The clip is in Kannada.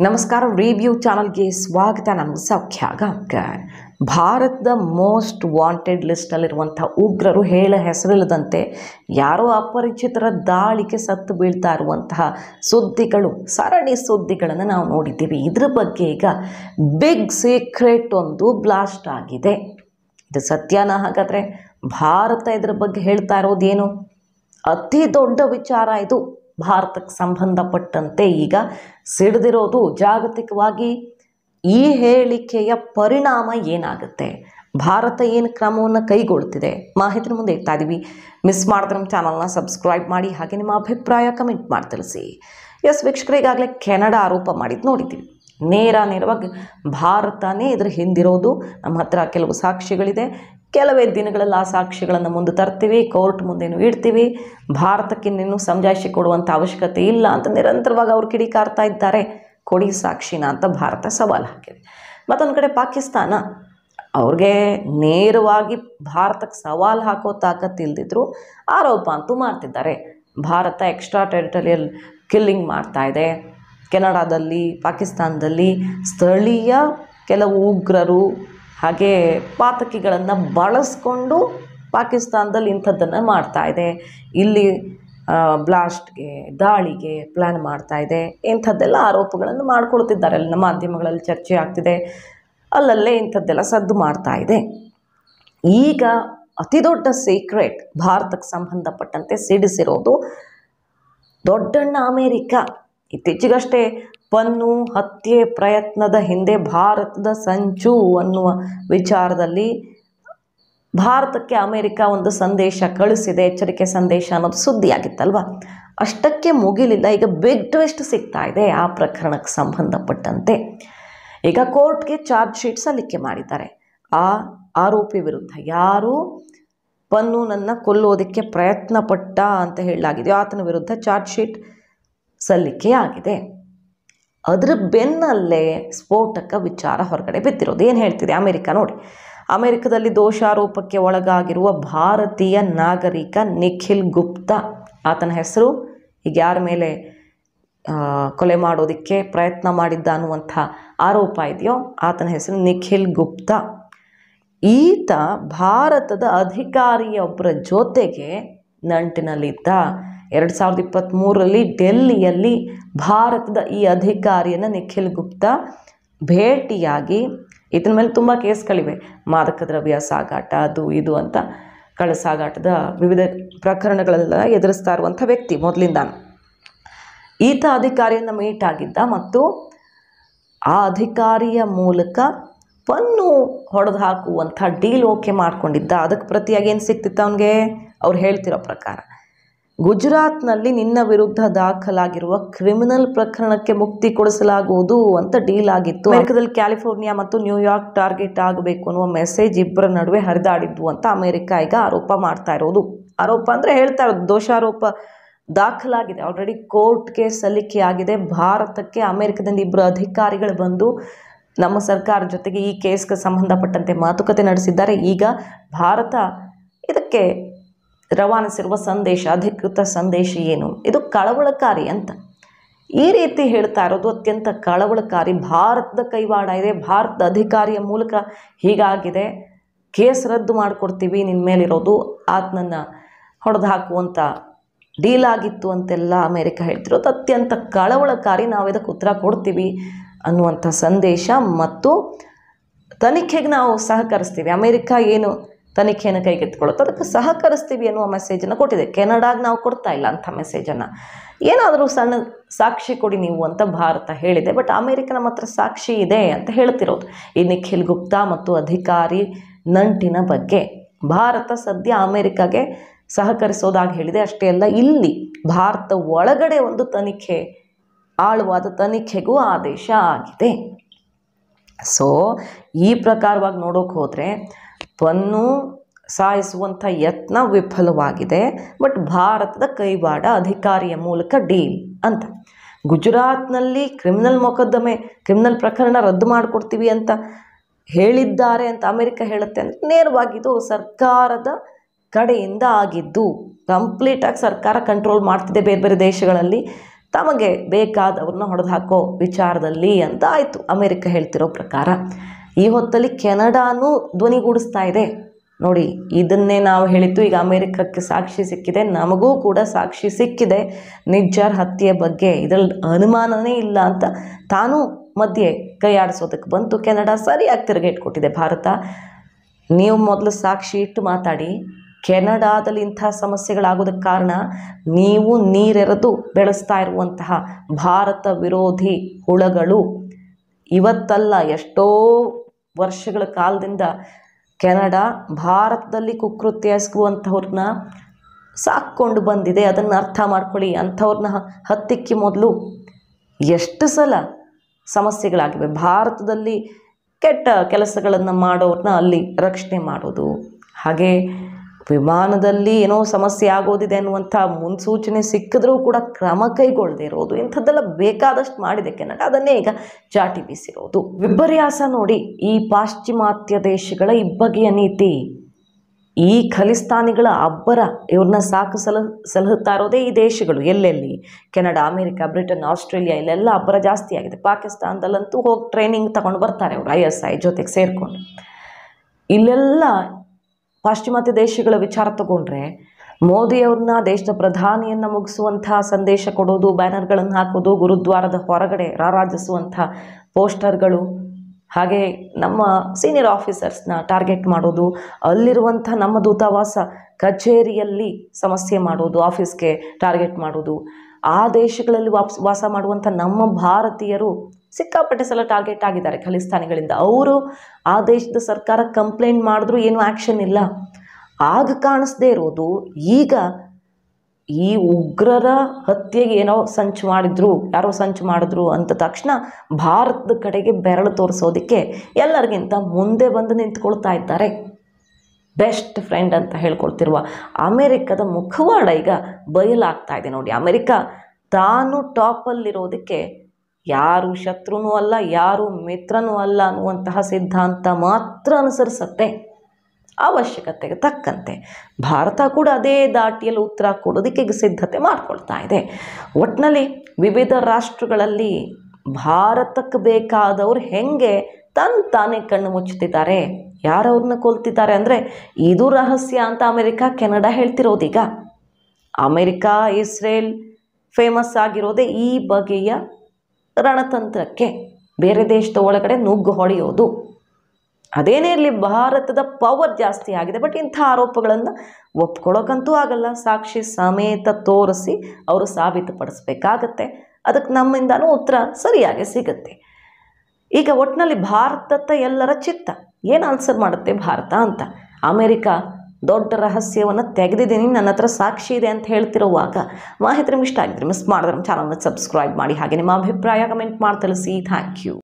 ನಮಸ್ಕಾರ ರಿವ್ಯೂ ಚಾನಲ್ಗೆ ಸ್ವಾಗತ, ನಾನು ಸೌಖ್ಯ ಗಾಂವ್ಕರ್ ಭಾರತದ ಮೋಸ್ಟ್ ವಾಂಟೆಡ್ ಲಿಸ್ಟಲ್ಲಿರುವಂಥ ಉಗ್ರರು ಹೇಳ ಹೆಸರಿಲ್ಲದಂತೆ ಯಾರೋ ಅಪರಿಚಿತರ ದಾಳಿಗೆ ಸತ್ತು ಬೀಳ್ತಾ ಇರುವಂತಹ ಸುದ್ದಿಗಳು, ಸರಣಿ ಸುದ್ದಿಗಳನ್ನು ನಾವು ನೋಡಿದ್ದೀವಿ. ಇದ್ರ ಬಗ್ಗೆ ಈಗ ಬಿಗ್ ಸೀಕ್ರೆಟ್ ಒಂದು ಬ್ಲಾಸ್ಟ್ ಆಗಿದೆ. ಇದು ಸತ್ಯನ ಹಾಗಾದರೆ ಭಾರತ ಇದ್ರ ಬಗ್ಗೆ ಹೇಳ್ತಾ ಇರೋದೇನು? ಅತಿ ದೊಡ್ಡ ವಿಚಾರ ಇದು. ಭಾರತಕ್ಕೆ ಸಂಬಂಧಪಟ್ಟಂತೆ ಈಗ ಸಿಡಿದಿರೋದು ಜಾಗತಿಕವಾಗಿ ಈ ಹೇಳಿಕೆಯ ಪರಿಣಾಮ ಏನಾಗುತ್ತೆ? ಭಾರತ ಏನು ಕ್ರಮವನ್ನು ಕೈಗೊಳ್ತಿದೆ? ಮಾಹಿತಿ ಮುಂದೆ ಇಡ್ತಾ ಇದ್ದೀವಿ ಮಿಸ್ ಮಾಡಿದ್ರೆ ನಮ್ಮ ಚಾನಲ್ನ ಸಬ್ಸ್ಕ್ರೈಬ್ ಮಾಡಿ ಹಾಗೆ ನಿಮ್ಮ ಅಭಿಪ್ರಾಯ ಕಮೆಂಟ್ ಮಾಡಿ ತಿಳಿಸಿ. ಎಸ್ ವೀಕ್ಷಕರಿಗಾಗಲೇ ಕೆನಡಾ ಆರೋಪ ಮಾಡಿದ್ದು ನೋಡಿದ್ದೀವಿ. ನೇರ ನೇರವಾಗಿ ಭಾರತನೇ ಇದ್ರ ಹಿಂದಿರೋದು. ನಮ್ಮ ಹತ್ರ ಕೆಲವು ಸಾಕ್ಷಿಗಳಿದೆ ಕೆಲವೇ ದಿನಗಳಲ್ಲಿ ಆ ಸಾಕ್ಷಿಗಳನ್ನು ಮುಂದೆ ತರ್ತೀವಿ, ಕೋರ್ಟ್ ಮುಂದೆನೂ ಇಡ್ತೀವಿ. ಭಾರತಕ್ಕೆ ನೀನು ಸಮಜಾಯಿಷಿ ಕೊಡುವಂಥ ಅವಶ್ಯಕತೆ ಇಲ್ಲ ಅಂತ ನಿರಂತರವಾಗಿ ಅವರು ಕಿಡಿಕಾರ್ತಾ ಇದ್ದಾರೆ. ಕೊಡಿ ಸಾಕ್ಷಿನ ಅಂತ ಭಾರತ ಸವಾಲು ಹಾಕಿದೆ. ಮತ್ತೊಂದು ಕಡೆ ಪಾಕಿಸ್ತಾನ, ಅವ್ರಿಗೆ ನೇರವಾಗಿ ಭಾರತಕ್ಕೆ ಸವಾಲು ಹಾಕೋ ತಾಕತ್ತು ಇಲ್ದಿದ್ರು ಆರೋಪ ಅಂತೂ ಮಾಡ್ತಿದ್ದಾರೆ. ಭಾರತ ಎಕ್ಸ್ಟ್ರಾ ಟೆರಿಟರಿಯಲ್ ಕಿಲ್ಲಿಂಗ್ ಮಾಡ್ತಾ ಇದೆ. ಕೆನಡಾದಲ್ಲಿ, ಪಾಕಿಸ್ತಾನದಲ್ಲಿ ಸ್ಥಳೀಯ ಕೆಲವು ಉಗ್ರರು ಹಾಗೆ ಪಾತಕಿಗಳನ್ನು ಬಳಸ್ಕೊಂಡು ಪಾಕಿಸ್ತಾನದಲ್ಲಿ ಇಂಥದ್ದನ್ನು ಮಾಡ್ತಾ ಇದೆ. ಇಲ್ಲಿ ಬ್ಲಾಸ್ಟ್ಗೆ, ದಾಳಿಗೆ ಪ್ಲ್ಯಾನ್ ಮಾಡ್ತಾ ಇದೆ. ಇಂಥದ್ದೆಲ್ಲ ಆರೋಪಗಳನ್ನು ಮಾಡ್ಕೊಳ್ತಿದ್ದಾರೆ. ಅಲ್ಲಿ ನಮ್ಮ ಮಾಧ್ಯಮಗಳಲ್ಲಿ ಚರ್ಚೆ ಆಗ್ತಿದೆ. ಅಲ್ಲಲ್ಲೇ ಇಂಥದ್ದೆಲ್ಲ ಸದ್ದು ಮಾಡ್ತಾ ಇದೆ. ಈಗ ಅತಿ ದೊಡ್ಡ ಸೀಕ್ರೆಟ್ ಭಾರತಕ್ಕೆ ಸಂಬಂಧಪಟ್ಟಂತೆ ಸಿಡಿಸಿರೋದು ದೊಡ್ಡಣ್ಣ ಅಮೇರಿಕ. ಇತ್ತೀಚೆಗಷ್ಟೇ ಪನ್ನು ಹತ್ಯೆ ಪ್ರಯತ್ನದ ಹಿಂದೆ ಭಾರತದ ಸಂಚು ಅನ್ನುವ ವಿಚಾರದಲ್ಲಿ ಭಾರತಕ್ಕೆ ಅಮೆರಿಕ ಒಂದು ಸಂದೇಶ ಕಳಿಸಿದೆ, ಎಚ್ಚರಿಕೆ ಸಂದೇಶ ಅನ್ನೋದು ಸುದ್ದಿಯಾಗಿತ್ತಲ್ವ? ಅಷ್ಟಕ್ಕೆ ಮುಗಿಲಿಲ್ಲ. ಈಗ ಬಿಗ್ ಟ್ವಿಸ್ಟ್ ಸಿಗ್ತಾ ಇದೆ ಆ ಪ್ರಕರಣಕ್ಕೆ ಸಂಬಂಧಪಟ್ಟಂತೆ. ಈಗ ಕೋರ್ಟ್ಗೆ ಚಾರ್ಜ್ ಶೀಟ್ ಸಲ್ಲಿಕೆ ಮಾಡಿದ್ದಾರೆ. ಆ ಆರೋಪಿ ವಿರುದ್ಧ ಯಾರು ನನ್ನ ಕೊಲ್ಲೋದಕ್ಕೆ ಪ್ರಯತ್ನ ಪಟ್ಟ ಅಂತ ಹೇಳಲಾಗಿದೆಯೋ ಆತನ ವಿರುದ್ಧ ಚಾರ್ಜ್ ಶೀಟ್ ಸಲ್ಲಿಕೆ ಆಗಿದೆ. ಅದರ ಬೆನ್ನಲ್ಲೇ ಸ್ಫೋಟಕ ವಿಚಾರ ಹೊರಗಡೆ ಬಿದ್ದಿರೋದು. ಏನು ಹೇಳ್ತಿದೆ ಅಮೆರಿಕ ನೋಡಿ. ಅಮೆರಿಕದಲ್ಲಿ ದೋಷಾರೋಪಕ್ಕೆ ಒಳಗಾಗಿರುವ ಭಾರತೀಯ ನಾಗರಿಕ ನಿಖಿಲ್ ಗುಪ್ತಾ. ಆತನ ಹೆಸರು ಈಗ ಯಾರ ಮೇಲೆ ಕೊಲೆ ಮಾಡೋದಕ್ಕೆ ಪ್ರಯತ್ನ ಮಾಡಿದ್ದ ಅನ್ನುವಂಥ ಆರೋಪ ಇದೆಯೋ ಆತನ ಹೆಸರು ನಿಖಿಲ್ ಗುಪ್ತಾ. ಈತ ಭಾರತದ ಅಧಿಕಾರಿಯೊಬ್ಬರ ಜೊತೆಗೆ ನಂಟಿನಲ್ಲಿದ್ದ ಎರಡು ಸಾವಿರದ ಇಪ್ಪತ್ತ್ಮೂರರಲ್ಲಿ ಡೆಲ್ಲಿಯಲ್ಲಿ ಭಾರತದ ಈ ಅಧಿಕಾರಿಯನ್ನು ನಿಖಿಲ್ ಗುಪ್ತಾ ಭೇಟಿಯಾಗಿ, ಇದರ ಮೇಲೆ ತುಂಬ ಕೇಸ್ಗಳಿವೆ. ಮಾದಕ ದ್ರವ್ಯ ಸಾಗಾಟ, ಅದು ಇದು ಅಂತ ಕಳಸಾಗಾಟದ ವಿವಿಧ ಪ್ರಕರಣಗಳೆಲ್ಲ ಎದುರಿಸ್ತಾ ಇರುವಂಥ ವ್ಯಕ್ತಿ ಮೊದಲಿಂದ ಈತ ಅಧಿಕಾರಿಯನ್ನು ಮೀಟ್ ಆಗಿದ್ದ ಮತ್ತು ಆ ಅಧಿಕಾರಿಯ ಮೂಲಕ ಪನ್ನು ಹೊಡೆದು ಹಾಕುವಂಥ ಡೀಲ್ ಓಕೆ ಮಾಡ್ಕೊಂಡಿದ್ದ. ಅದಕ್ಕೆ ಪ್ರತಿಯಾಗಿ ಏನು ಸಿಕ್ತಿತ್ತು ಅವನಿಗೆ? ಅವ್ರು ಹೇಳ್ತಿರೋ ಪ್ರಕಾರ. ಗುಜರಾತ್ನಲ್ಲಿ ನಿನ್ನ ವಿರುದ್ಧ ದಾಖಲಾಗಿರುವ ಕ್ರಿಮಿನಲ್ ಪ್ರಕರಣಕ್ಕೆ ಮುಕ್ತಿ ಕೊಡಿಸಲಾಗುವುದು ಅಂತ ಡೀಲ್ ಆಗಿತ್ತು. ಅಮೆರಿಕದಲ್ಲಿ ಕ್ಯಾಲಿಫೋರ್ನಿಯಾ ಮತ್ತು ನ್ಯೂಯಾರ್ಕ್ ಟಾರ್ಗೆಟ್ ಆಗಬೇಕು ಅನ್ನುವ ಮೆಸೇಜ್ ಇಬ್ಬರ ನಡುವೆ ಹರಿದಾಡಿದ್ದು ಅಂತ ಅಮೆರಿಕ ಈಗ ಆರೋಪ ಮಾಡ್ತಾ ಇರೋದು. ಆರೋಪ ಅಂದರೆ ಹೇಳ್ತಾ ಇರೋದು, ದೋಷಾರೋಪ ದಾಖಲಾಗಿದೆ. ಆಲ್ರೆಡಿ ಕೋರ್ಟ್ಗೆ ಸಲ್ಲಿಕೆ ಆಗಿದೆ. ಭಾರತಕ್ಕೆ ಅಮೆರಿಕದಿಂದ ಇಬ್ಬರು ಅಧಿಕಾರಿಗಳು ಬಂದು ನಮ್ಮ ಸರ್ಕಾರ ಜೊತೆಗೆ ಈ ಕೇಸ್ಗೆ ಸಂಬಂಧಪಟ್ಟಂತೆ ಮಾತುಕತೆ ನಡೆಸಿದ್ದಾರೆ. ಈಗ ಭಾರತ ಇದಕ್ಕೆ ರವಾನಿಸಿರುವ ಸಂದೇಶ, ಅಧಿಕೃತ ಸಂದೇಶ ಏನು? ಇದು ಕಳವಳಕಾರಿ ಅಂತ. ಈ ರೀತಿ ಹೇಳ್ತಾ ಇರೋದು ಅತ್ಯಂತ ಕಳವಳಕಾರಿ. ಭಾರತದ ಕೈವಾಡ ಇದೆ. ಭಾರತದ ಅಧಿಕಾರಿಯ ಮೂಲಕ ಹೀಗಾಗಿದೆ. ಕೇಸ್ ರದ್ದು ಮಾಡಿಕೊಡ್ತೀವಿ. ನಿನ್ನ ಮೇಲಿರೋದು ಆತನನ್ನು ಹೊಡೆದು ಹಾಕುವಂಥ ಡೀಲ್ ಆಗಿತ್ತು ಅಂತೆಲ್ಲ ಅಮೇರಿಕ ಹೇಳ್ತಿರೋದು. ಅತ್ಯಂತ ಕಳವಳಕಾರಿ ನಾವು ಇದಕ್ಕೆ ಉತ್ತರ ಕೊಡ್ತೀವಿ ಅನ್ನುವಂಥ ಸಂದೇಶ. ಮತ್ತು ತನಿಖೆಗೆ ನಾವು ಸಹಕರಿಸ್ತೀವಿ. ಅಮೇರಿಕ ಏನು ತನಿಖೆಯನ್ನು ಕೈಗೆತ್ತಿಕೊಳ್ಳುತ್ತೆ. ಅದಕ್ಕೆ ಸಹಕರಿಸ್ತೀವಿ ಅನ್ನುವ ಮೆಸೇಜನ್ನು ಕೊಟ್ಟಿದೆ. ಕೆನಡಾಗೆ ನಾವು ಕೊಡ್ತಾ ಇಲ್ಲ ಅಂಥ ಮೆಸೇಜನ್ನು ಏನಾದರೂ ಸಣ್ಣ ಸಾಕ್ಷಿ ಕೊಡಿ ನೀವು ಅಂತ ಭಾರತ ಹೇಳಿದೆ. ಬಟ್ ಅಮೇರಿಕ ನಮ್ಮ ಹತ್ರ ಸಾಕ್ಷಿ ಇದೆ ಅಂತ ಹೇಳ್ತಿರೋದು. ಈ ನಿಖಿಲ್ ಗುಪ್ತಾ ಮತ್ತು ಅಧಿಕಾರಿ ನಂಟಿನ ಬಗ್ಗೆ ಭಾರತ ಸದ್ಯ ಅಮೇರಿಕಾಗೆ ಸಹಕರಿಸೋದಾಗಿ ಹೇಳಿದೆ. ಅಷ್ಟೇ ಅಲ್ಲ, ಇಲ್ಲಿ ಭಾರತ ಒಳಗಡೆ ಒಂದು ತನಿಖೆ, ಆಳವಾದ ತನಿಖೆಗೂ ಆದೇಶ ಆಗಿದೆ. ಸೊ ಈ ಪ್ರಕಾರವಾಗಿ ನೋಡೋಕೆ ಹೋದರೆ ಪನ್ನು ಸಾಯಿಸುವಂಥ ಯತ್ನ ವಿಫಲವಾಗಿದೆ. ಬಟ್ ಭಾರತದ ಕೈವಾಡ ಅಧಿಕಾರಿಯ ಮೂಲಕ ಡೀಲ್ ಅಂತ. ಗುಜರಾತ್ನಲ್ಲಿ ಕ್ರಿಮಿನಲ್ ಮೊಕದ್ದಮೆ, ಕ್ರಿಮಿನಲ್ ಪ್ರಕರಣ ರದ್ದು ಮಾಡಿಕೊಡ್ತೀವಿ ಅಂತ ಹೇಳಿದ್ದಾರೆ ಅಂತ ಅಮೆರಿಕ ಹೇಳುತ್ತೆ ಅಂದರೆ ನೇರವಾಗಿದು ಸರ್ಕಾರದ ಕಡೆಯಿಂದ ಆಗಿದ್ದು, ಕಂಪ್ಲೀಟಾಗಿ ಸರ್ಕಾರ ಕಂಟ್ರೋಲ್ ಮಾಡ್ತಿದೆ ಬೇರೆ ಬೇರೆ ದೇಶಗಳಲ್ಲಿ. ತಮಗೆ ಬೇಕಾದವ್ರನ್ನ ಹೊಡೆದು ಹಾಕೋ ವಿಚಾರದಲ್ಲಿ ಅಂತ ಆಯಿತು ಅಮೆರಿಕ ಹೇಳ್ತಿರೋ ಪ್ರಕಾರ. ಈ ಹೊತ್ತಲ್ಲಿ ಕೆನಡಾನೂ ಧ್ವನಿಗೂಡಿಸ್ತಾ ಇದೆ. ನೋಡಿ, ಇದನ್ನೇ ನಾವು ಹೇಳಿದ್ದು, ಈಗ ಅಮೇರಿಕಕ್ಕೆ ಸಾಕ್ಷಿ ಸಿಕ್ಕಿದೆ. ನಮಗೂ ಕೂಡ ಸಾಕ್ಷಿ ಸಿಕ್ಕಿದೆ ನಿಜ್ಜಾರ್ ಹತ್ಯೆ ಬಗ್ಗೆ. ಇದರಲ್ಲಿ ಅನುಮಾನನೇ ಇಲ್ಲ ಅಂತ ತಾನು ಮಧ್ಯೆ ಕೈಯಾಡಿಸೋದಕ್ಕೆ ಬಂತು. ಕೆನಡಾ ಸರಿಯಾಗಿ ತಿರುಗೇಟ್ ಕೊಟ್ಟಿದೆ ಭಾರತ. ನೀವು ಮೊದಲು ಸಾಕ್ಷಿ ಇಟ್ಟು ಮಾತಾಡಿ. ಕೆನಡಾದಲ್ಲಿ ಇಂಥ ಸಮಸ್ಯೆಗಳಾಗೋದಕ್ಕೆ ಕಾರಣ ನೀವು ನೀರೆರೆದು ಬೆಳೆಸ್ತಾ ಇರುವಂತಹ ಭಾರತ ವಿರೋಧಿ ಹುಳಗಳು ಇವತ್ತಲ್ಲ, ಎಷ್ಟೋ ವರ್ಷಗಳ ಕಾಲದಿಂದ ಕೆನಡಾ ಭಾರತದಲ್ಲಿ ಕುಕೃತ್ಯ ಎಸಗುವಂಥವ್ರನ್ನ ಸಾಕ್ಕೊಂಡು ಬಂದಿದೆ. ಅದನ್ನು ಅರ್ಥ ಮಾಡ್ಕೊಳ್ಳಿ. ಅಂಥವ್ರನ್ನ ಹತ್ತಿಕ್ಕಿ ಮೊದಲು ಎಷ್ಟು ಸಲ ಸಮಸ್ಯೆಗಳಾಗಿವೆ? ಭಾರತದಲ್ಲಿ ಕೆಟ್ಟ ಕೆಲಸಗಳನ್ನು ಮಾಡೋರನ್ನ ಅಲ್ಲಿ ರಕ್ಷಣೆ ಮಾಡೋದು. ಹಾಗೆ ವಿಮಾನದಲ್ಲಿ ಏನೋ ಸಮಸ್ಯೆ ಆಗೋದಿದೆ ಅನ್ನುವಂಥ ಮುನ್ಸೂಚನೆ ಸಿಕ್ಕಿದ್ರೂ ಕೂಡ ಕ್ರಮ ಕೈಗೊಳ್ಳದೆ ಇರೋದು. ಇಂಥದ್ದೆಲ್ಲ ಬೇಕಾದಷ್ಟು ಮಾಡಿದೆ ಕೆನಡ. ಅದನ್ನೇ ಈಗ ಚಾಟಿ ಬೀಸಿರೋದು. ವಿಪರ್ಯಾಸ ನೋಡಿ, ಈ ಪಾಶ್ಚಿಮಾತ್ಯ ದೇಶಗಳ ಇಬ್ಬಗೆಯ ನೀತಿ. ಈ ಖಲಿಸ್ತಾನಿಗಳ ಅಬ್ಬರ ಇವ್ರನ್ನ ಸಾಕು ಸಲ, ಸಲಹುತ್ತಾ ಇರೋದೇ ಈ ದೇಶಗಳು. ಎಲ್ಲೆಲ್ಲಿ? ಕೆನಡಾ, ಅಮೇರಿಕಾ, ಬ್ರಿಟನ್, ಆಸ್ಟ್ರೇಲಿಯಾ, ಇಲ್ಲೆಲ್ಲ ಅಬ್ಬರ ಜಾಸ್ತಿ ಆಗಿದೆ. ಪಾಕಿಸ್ತಾನದಲ್ಲಂತೂ ಹೋಗಿ ಟ್ರೈನಿಂಗ್ ತಗೊಂಡು ಬರ್ತಾರೆ ಅವರು, ಐ ಎಸ್ ಐ ಜೊತೆಗೆ ಸೇರಿಕೊಂಡು. ಇಲ್ಲೆಲ್ಲ ಪಾಶ್ಚಿಮಾತ್ಯ ದೇಶಗಳ ವಿಚಾರ ತಗೊಂಡ್ರೆ ಮೋದಿಯವ್ರನ್ನ ದೇಶದ ಪ್ರಧಾನಿಯನ್ನು ಮುಗಿಸುವಂಥ ಸಂದೇಶ ಕೊಡೋದು, ಬ್ಯಾನರ್ಗಳನ್ನು ಹಾಕೋದು, ಗುರುದ್ವಾರದ ಹೊರಗಡೆ ರಾರಾಜಿಸುವಂಥ ಪೋಸ್ಟರ್ಗಳು, ಹಾಗೆ ನಮ್ಮ ಸೀನಿಯರ್ ಆಫೀಸರ್ಸ್ನ ಟಾರ್ಗೆಟ್ ಮಾಡೋದು, ಅಲ್ಲಿರುವಂಥ ನಮ್ಮ ದೂತಾವಾಸ ಕಚೇರಿಯಲ್ಲಿ ಸಮಸ್ಯೆ ಮಾಡೋದು, ಆಫೀಸ್ಗೆ ಟಾರ್ಗೆಟ್ ಮಾಡೋದು, ಆ ದೇಶಗಳಲ್ಲಿ ವಾಪಸ್ ವಾಸ ಮಾಡುವಂಥ ನಮ್ಮ ಭಾರತೀಯರು ಸಿಕ್ಕಾಪಟ್ಟೆ ಸಲ ಟಾರ್ಗೆಟ್ ಆಗಿದ್ದಾರೆ ಖಲಿಸ್ತಾನಿಗಳಿಂದ. ಅವರು ಆ ದೇಶದ ಸರ್ಕಾರ ಕಂಪ್ಲೇಂಟ್ ಮಾಡಿದ್ರು, ಏನು ಆ್ಯಕ್ಷನ್ ಇಲ್ಲ. ಆಗ ಕಾಣಿಸ್ದೇ ಇರೋದು, ಈಗ ಈ ಉಗ್ರರ ಹತ್ಯೆಗೆ ಏನೋ ಸಂಚು ಮಾಡಿದ್ರು, ಯಾರೋ ಸಂಚು ಮಾಡಿದ್ರು ಅಂತ ತಕ್ಷಣ ಭಾರತದ ಕಡೆಗೆ ಬೆರಳು ತೋರಿಸೋದಕ್ಕೆ ಎಲ್ಲರಿಗಿಂತ ಮುಂದೆ ಬಂದು ನಿಂತ್ಕೊಳ್ತಾ ಇದ್ದಾರೆ. ಬೆಸ್ಟ್ ಫ್ರೆಂಡ್ ಅಂತ ಹೇಳ್ಕೊಳ್ತಿರುವ ಅಮೆರಿಕದ ಮುಖವಾಡ ಈಗ ಬಯಲಾಗ್ತಾ ಇದೆ ನೋಡಿ. ಅಮೆರಿಕ ತಾನು ಟಾಪಲ್ಲಿರೋದಕ್ಕೆ ಯಾರು ಶತ್ರುನೂ ಅಲ್ಲ, ಯಾರು ಮಿತ್ರನೂ ಅಲ್ಲ ಅನ್ನುವಂತಹ ಸಿದ್ಧಾಂತ ಮಾತ್ರ ಅನುಸರಿಸತ್ತೆ. ಅವಶ್ಯಕತೆಗೆ ತಕ್ಕಂತೆ. ಭಾರತ ಕೂಡ ಅದೇ ದಾಟಿಯಲ್ಲಿ ಉತ್ತರ ಕೊಡೋದಕ್ಕೆ ಸಿದ್ಧತೆ ಮಾಡಿಕೊಳ್ತಾ ಇದೆ. ಒಟ್ಟಿನಲ್ಲಿ ವಿವಿಧ ರಾಷ್ಟ್ರಗಳಲ್ಲಿ ಭಾರತಕ್ಕೆ ಬೇಕಾದವರು ಹೆಂಗೆ ತನ್ನ ತಾನೇ ಕಣ್ಣು ಮುಚ್ಚುತ್ತಿದ್ದಾರೆ? ಯಾರವ್ರನ್ನ ಕೊಲ್ತಿದ್ದಾರೆ ಅಂದರೆ ಇದು ರಹಸ್ಯ ಅಂತ ಅಮೆರಿಕ, ಕೆನಡಾ ಹೇಳ್ತಿರೋದೀಗ. ಅಮೆರಿಕ, ಇಸ್ರೇಲ್ ಫೇಮಸ್ ಆಗಿರೋದೇ ಈ ಬಗೆಯ ರಣತಂತ್ರಕ್ಕೆ ಬೇರೆ ದೇಶದ ಒಳಗಡೆ ನುಗ್ಗು ಹೊಡೆಯೋದು. ಅದೇನೇ ಇರಲಿ, ಭಾರತದ ಪವರ್ ಜಾಸ್ತಿ ಆಗಿದೆ ಬಟ್ ಇಂಥ ಆರೋಪಗಳನ್ನು ಒಪ್ಕೊಳ್ಳೋಕ್ಕಂತೂ ಆಗಲ್ಲ. ಸಾಕ್ಷಿ ಸಮೇತ ತೋರಿಸಿ ಅವರು ಸಾಬೀತುಪಡಿಸ್ಬೇಕಾಗತ್ತೆ. ಅದಕ್ಕೆ ನಮ್ಮಿಂದನೂ ಉತ್ತರ ಸರಿಯಾಗಿ ಸಿಗುತ್ತೆ. ಈಗ ಒಟ್ಟಿನಲ್ಲಿ ಭಾರತದ ಎಲ್ಲರ ಚಿತ್ತ, ಏನು ಆನ್ಸರ್ ಮಾಡುತ್ತೆ ಭಾರತ ಅಂತ? ಅಮೇರಿಕ ದೊಡ್ಡ ರಹಸ್ಯವನ್ನು ತೆಗೆದಿದ್ದೀನಿ, ನನ್ನ ಹತ್ರ ಸಾಕ್ಷಿ ಇದೆ ಅಂತ ಹೇಳ್ತಿರುವಾಗ ಮಾಹಿತಿ ನಿಮ್ಗೆ ಇಷ್ಟ ಆಗಿದ್ರೆ ಮಿಸ್ ಮಾಡಿದ್ರೆ ನಮ್ಮ ಚಾನಲ್ನ ಸಬ್ಸ್ಕ್ರೈಬ್ ಮಾಡಿ. ಹಾಗೆ ನಿಮ್ಮ ಅಭಿಪ್ರಾಯ ಕಮೆಂಟ್ ಮಾಡಿ ತಿಳಿಸಿ. Thank you